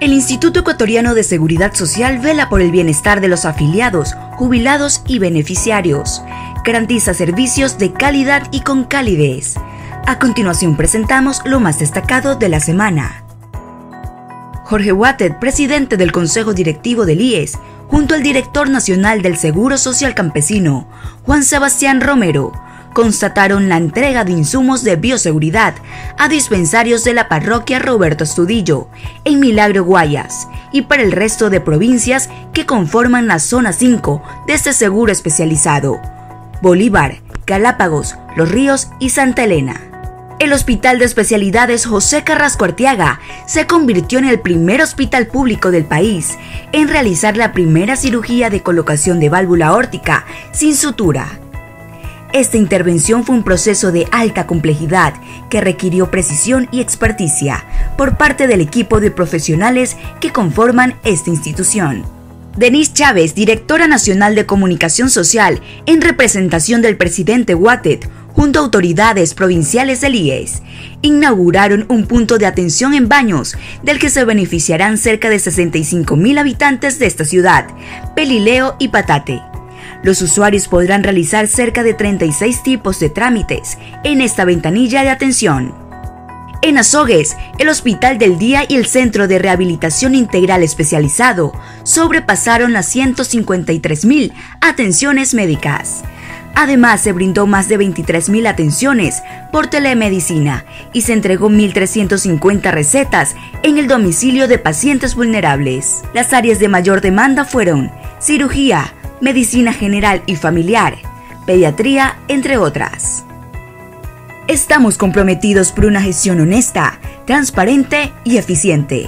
El Instituto Ecuatoriano de Seguridad Social vela por el bienestar de los afiliados, jubilados y beneficiarios. Garantiza servicios de calidad y con calidez. A continuación presentamos lo más destacado de la semana. Jorge Watted, presidente del Consejo Directivo del IES, junto al director nacional del Seguro Social Campesino, Juan Sebastián Romero, constataron la entrega de insumos de bioseguridad a dispensarios de la parroquia Roberto Estudillo, en Milagro Guayas, y para el resto de provincias que conforman la zona 5 de este seguro especializado, Bolívar, Galápagos, Los Ríos y Santa Elena. El Hospital de Especialidades José Carrasco Arteaga se convirtió en el primer hospital público del país en realizar la primera cirugía de colocación de válvula órtica sin sutura esta intervención fue un proceso de alta complejidad que requirió precisión y experticia por parte del equipo de profesionales que conforman esta institución. Denise Chávez, directora nacional de comunicación social, en representación del presidente Watted, junto a autoridades provinciales del IES, inauguraron un punto de atención en baños, del que se beneficiarán cerca de 65 mil habitantes de esta ciudad, Pelileo y Patate. Los usuarios podrán realizar cerca de 36 tipos de trámites en esta ventanilla de atención. En Azogues, el Hospital del Día y el Centro de Rehabilitación Integral Especializado sobrepasaron las 153.000 atenciones médicas. Además, se brindó más de 23.000 atenciones por telemedicina y se entregó 1.350 recetas en el domicilio de pacientes vulnerables. Las áreas de mayor demanda fueron cirugía, medicina general y familiar, pediatría, entre otras. Estamos comprometidos por una gestión honesta, transparente y eficiente.